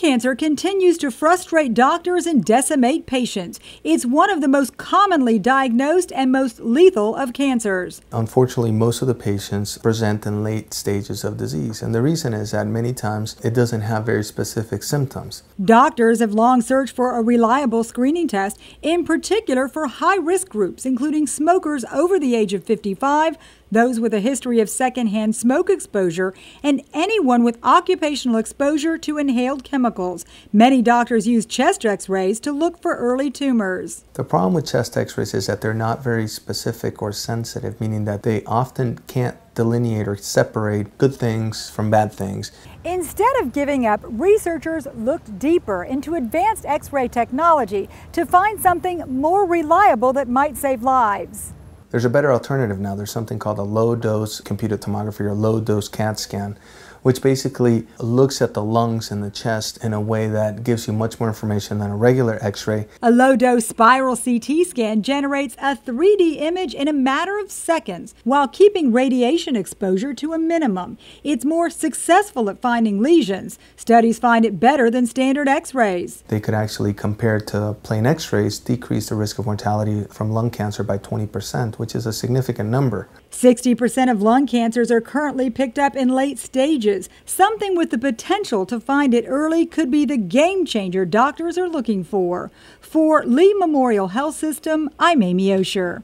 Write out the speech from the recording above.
cancer continues to frustrate doctors and decimate patients. It's one of the most commonly diagnosed and most lethal of cancers. Unfortunately, most of the patients present in late stages of disease, and the reason is that many times it doesn't have very specific symptoms. Doctors have long searched for a reliable screening test, in particular for high risk groups, including smokers over the age of 55, those with a history of secondhand smoke exposure, and anyone with occupational exposure to inhaled chemicals. Many doctors use chest x rays to look for early tumors. The problem with chest x rays is that they're not very specific or sensitive, meaning that they often can't delineate or separate good things from bad things. Instead of giving up, researchers looked deeper into advanced x ray technology to find something more reliable that might save lives. There's a better alternative now. There's something called a low dose computed tomography or low dose CAT scan, which basically looks at the lungs and the chest in a way that gives you much more information than a regular x ray. A low dose spiral CT scan generates a 3D image in a matter of seconds while keeping radiation exposure to a minimum. It's more successful at finding lesions. Studies find it better than standard x rays. They could actually, compared to plain x rays, decrease the risk of mortality from lung cancer by 20%, which is a significant number. 60% of lung cancers are currently picked up in late stages. Something with the potential to find it early could be the game changer doctors are looking for. For Lee Memorial Health System, I'm Amy Oshier.